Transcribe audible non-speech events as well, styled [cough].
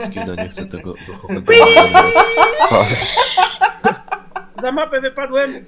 Skida nie chce tego do [laughs] Za mapę wypadłem!